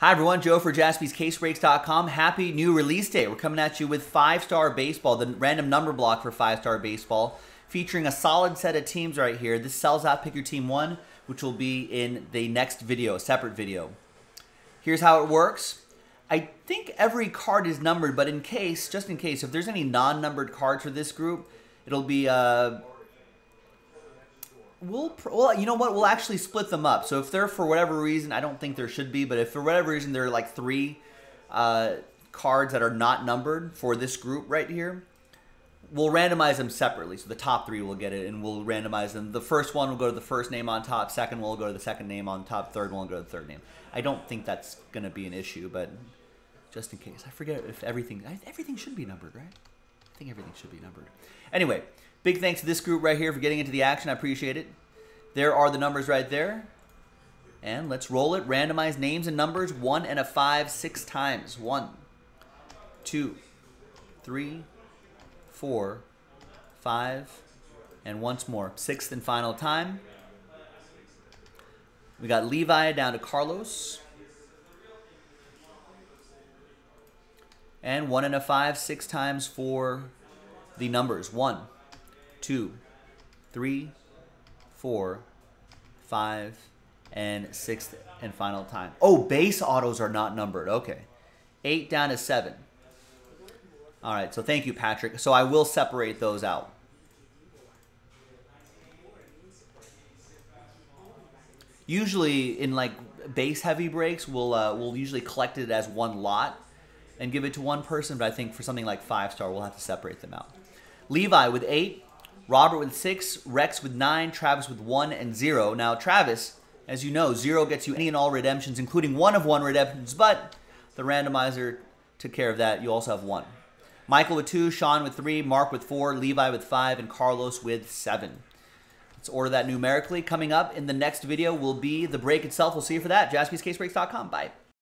Hi, everyone. Joe for jaspyscasebreaks.com. Happy new release day. We're coming at you with five star baseball, the random number block for five star baseball, featuring a solid set of teams right here. This sells out Pick Your Team 1, which will be in the next video, a separate video. Here's how it works. I think every card is numbered, but in case, just in case, if there's any non numbered cards for this group, it'll be. Uh, We'll, well, you know what? We'll actually split them up. So if they're for whatever reason, I don't think there should be, but if for whatever reason there are like three uh, cards that are not numbered for this group right here, we'll randomize them separately. So the top three will get it, and we'll randomize them. The first one will go to the first name on top. Second will go to the second name on top. Third one will go to the third name. I don't think that's going to be an issue, but just in case, I forget if everything everything should be numbered, right? I think everything should be numbered. Anyway, Big thanks to this group right here for getting into the action. I appreciate it. There are the numbers right there. And let's roll it. Randomize names and numbers. One and a five, six times. One, two, three, four, five, and once more. Sixth and final time. We got Levi down to Carlos. And one and a five, six times for the numbers. One, two, three, four, five, and sixth and final time. Oh, base autos are not numbered. Okay. Eight down to seven. All right, so thank you, Patrick. So I will separate those out. Usually in like base heavy breaks, we'll uh, we'll usually collect it as one lot and give it to one person. But I think for something like five star, we'll have to separate them out. Levi with eight, Robert with six, Rex with nine, Travis with one and zero. Now, Travis, as you know, zero gets you any and all redemptions, including one of one redemptions, but the randomizer took care of that. You also have one. Michael with two, Sean with three, Mark with four, Levi with five, and Carlos with seven. Let's order that numerically. Coming up in the next video will be the break itself. We'll see you for that. JaspysCaseBreaks.com. Bye.